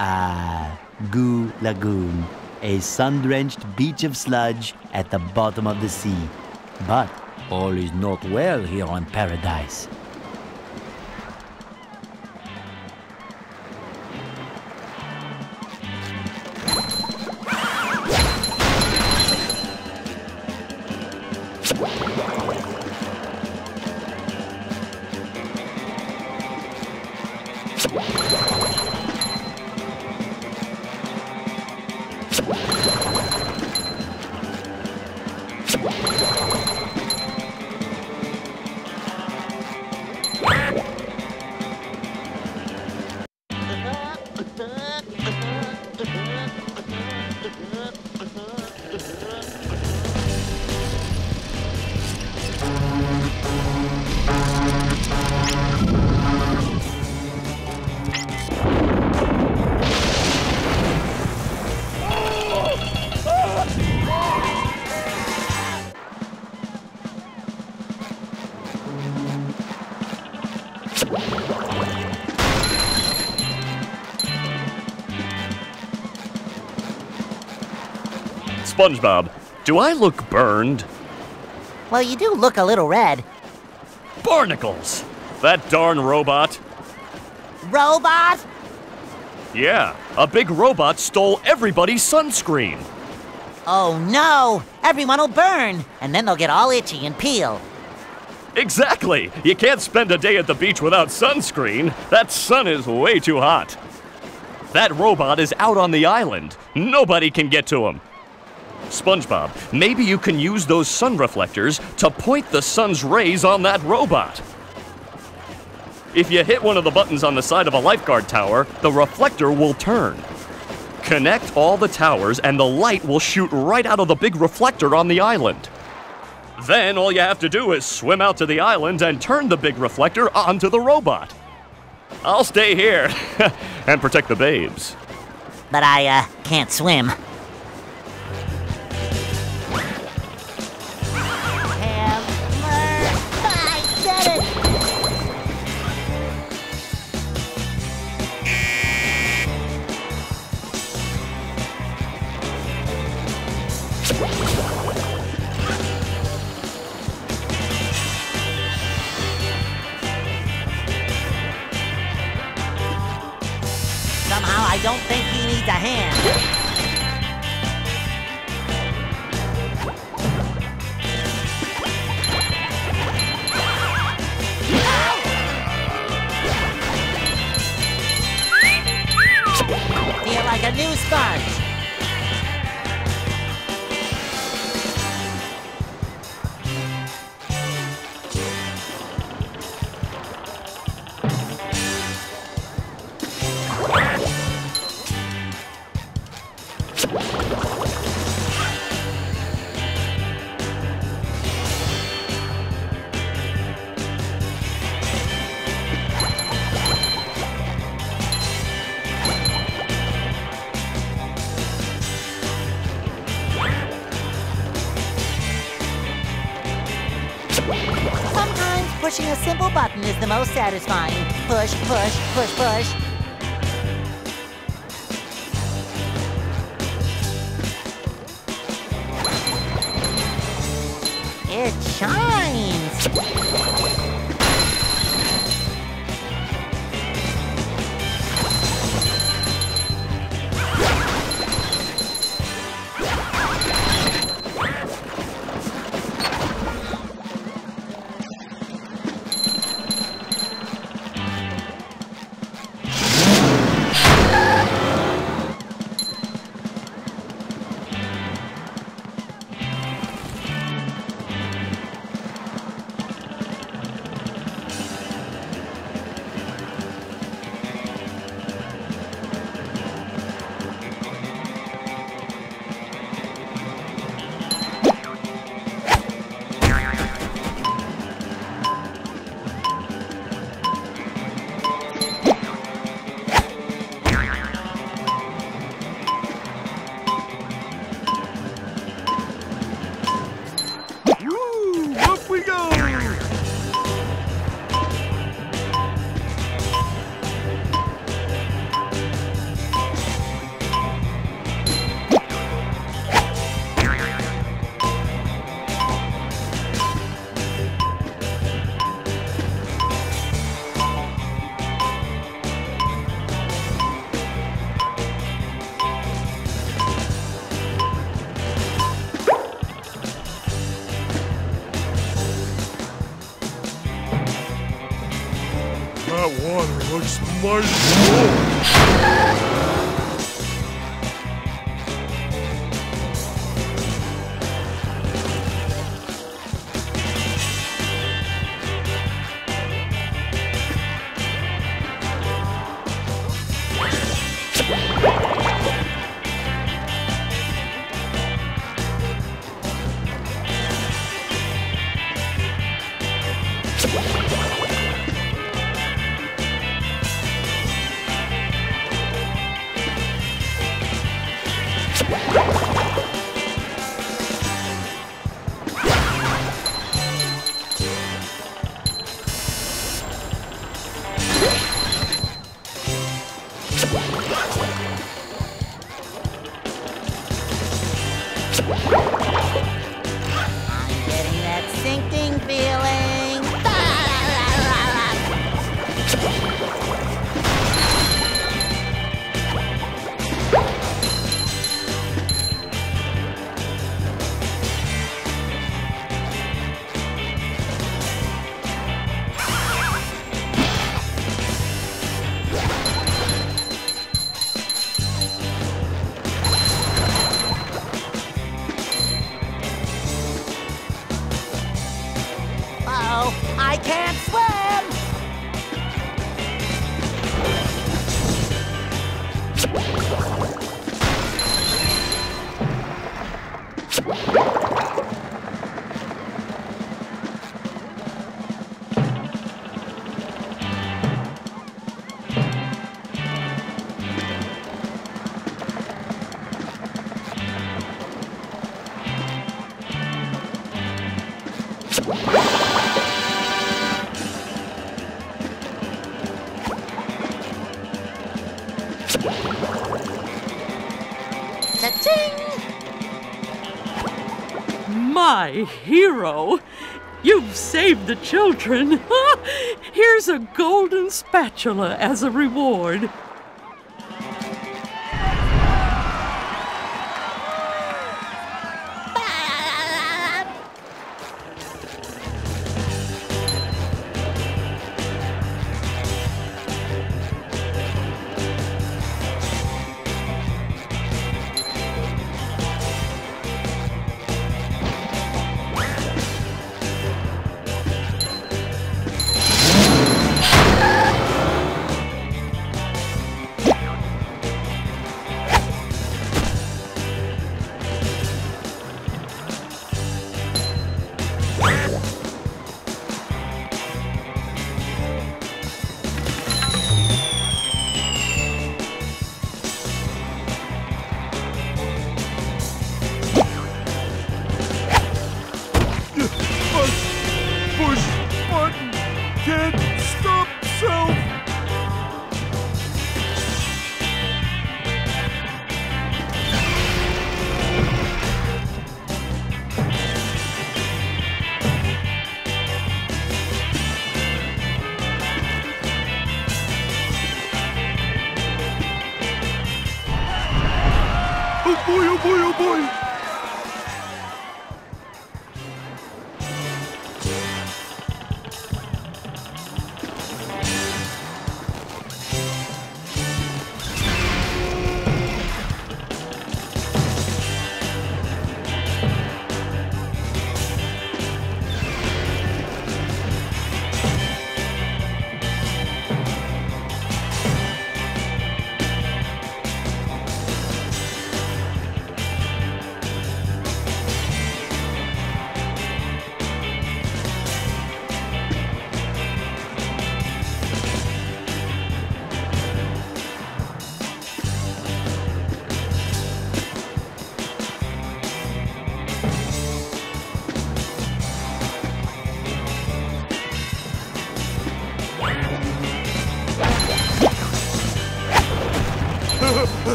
Ah, Goo Lagoon, a sun drenched beach of sludge at the bottom of the sea. But all is not well here on Paradise. SpongeBob, do I look burned? Well, you do look a little red. Barnacles! That darn robot. Robot? Yeah, a big robot stole everybody's sunscreen. Oh no! Everyone will burn, and then they'll get all itchy and peel. Exactly! You can't spend a day at the beach without sunscreen. That sun is way too hot. That robot is out on the island. Nobody can get to him. SpongeBob, maybe you can use those sun reflectors to point the sun's rays on that robot. If you hit one of the buttons on the side of a lifeguard tower, the reflector will turn. Connect all the towers and the light will shoot right out of the big reflector on the island. Then all you have to do is swim out to the island and turn the big reflector onto the robot. I'll stay here and protect the babes. But I, uh, can't swim. A hand. Feel like a new sponge. Satisfying. Push, push, push, push. It shines. Where's I'm getting that sinking feeling. Hero! You've saved the children. Here's a golden spatula as a reward.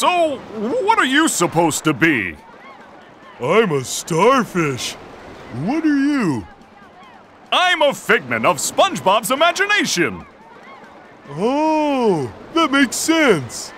So, what are you supposed to be? I'm a starfish. What are you? I'm a figment of SpongeBob's imagination. Oh, that makes sense.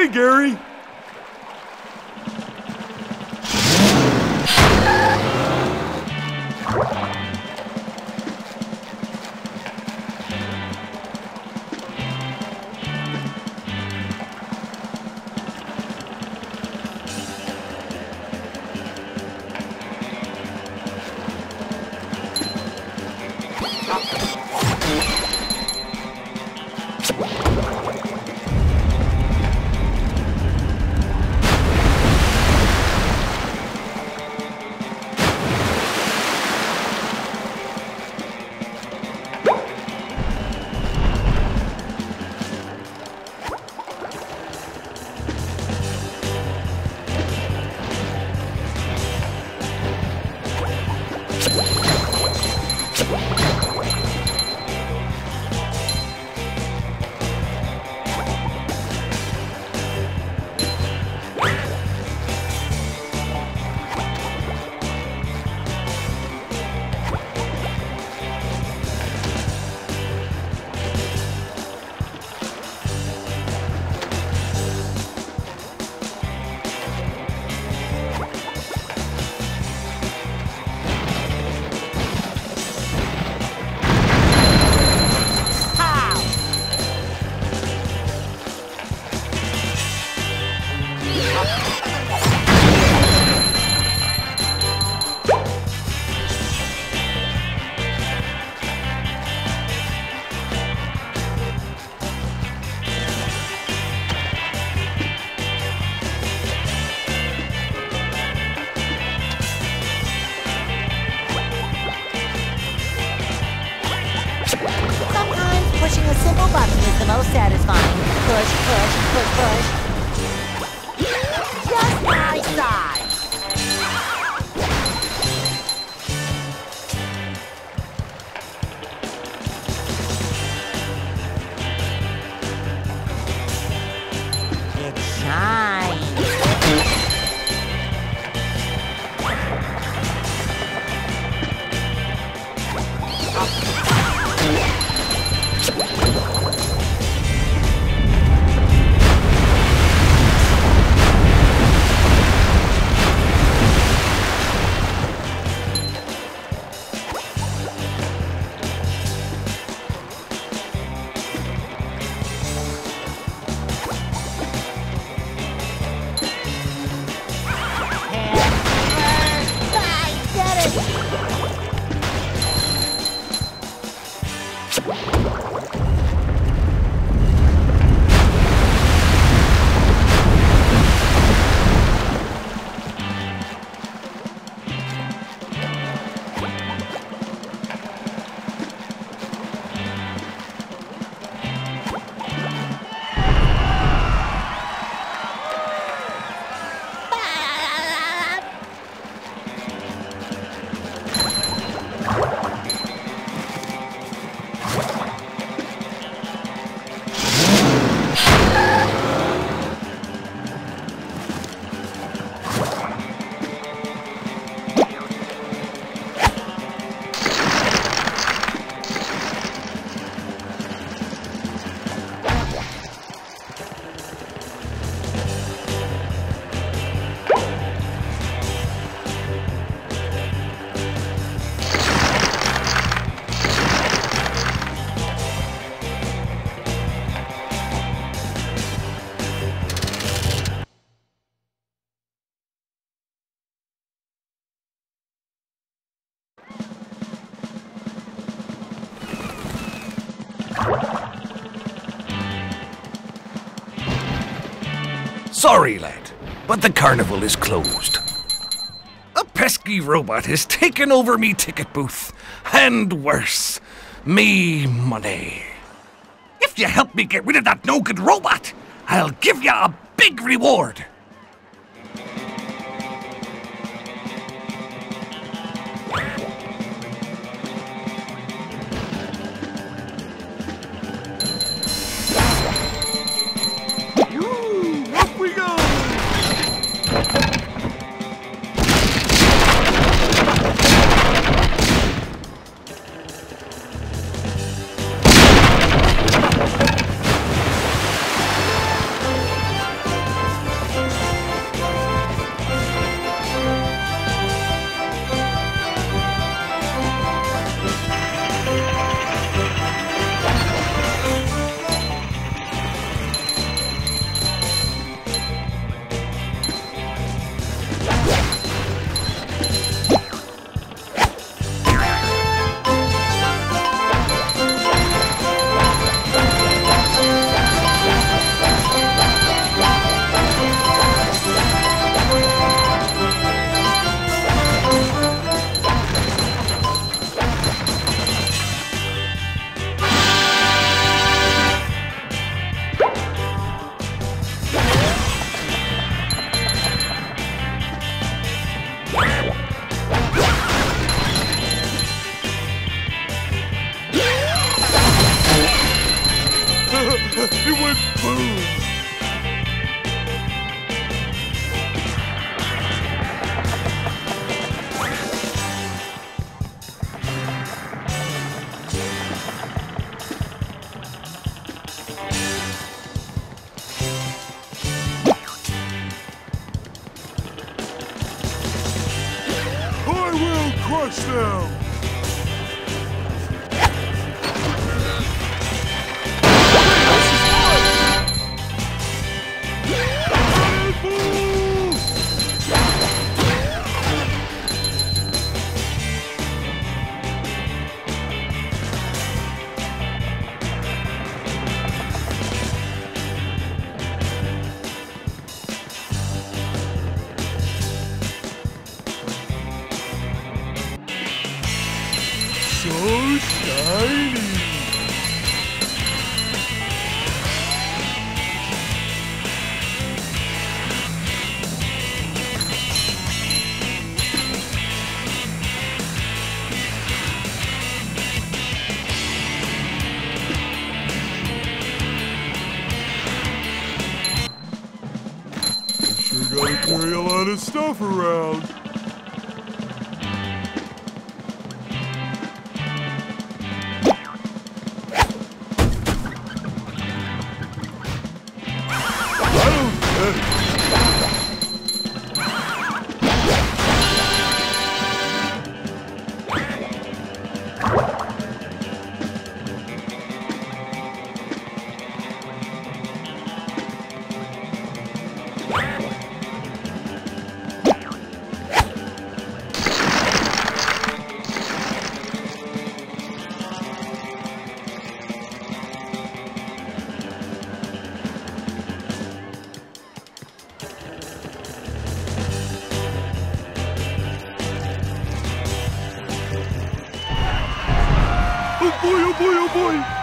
Hey, Gary! Sorry, lad, but the carnival is closed. A pesky robot has taken over me ticket booth, and worse, me money. If you help me get rid of that no-good robot, I'll give you a big reward. A lot Oh boy, oh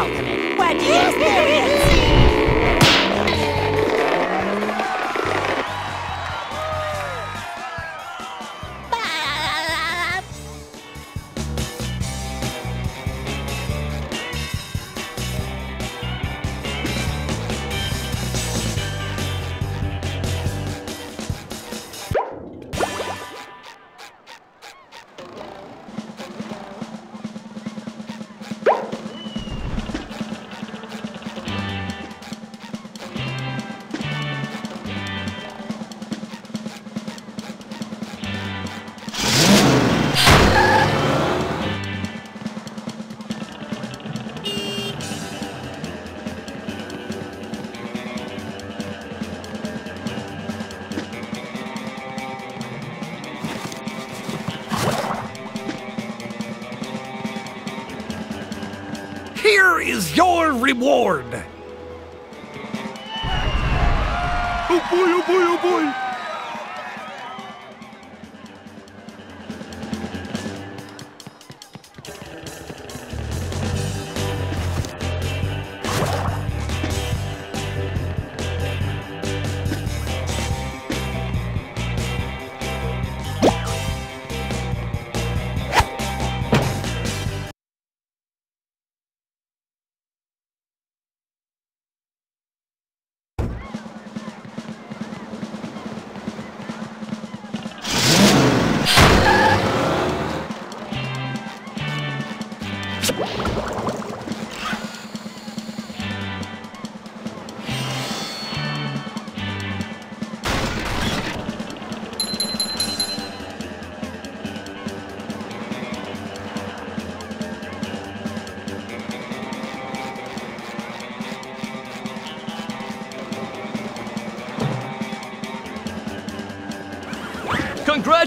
alchemy. Where do you experience? Here is your reward.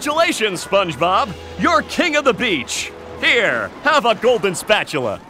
Congratulations, SpongeBob! You're king of the beach! Here, have a golden spatula.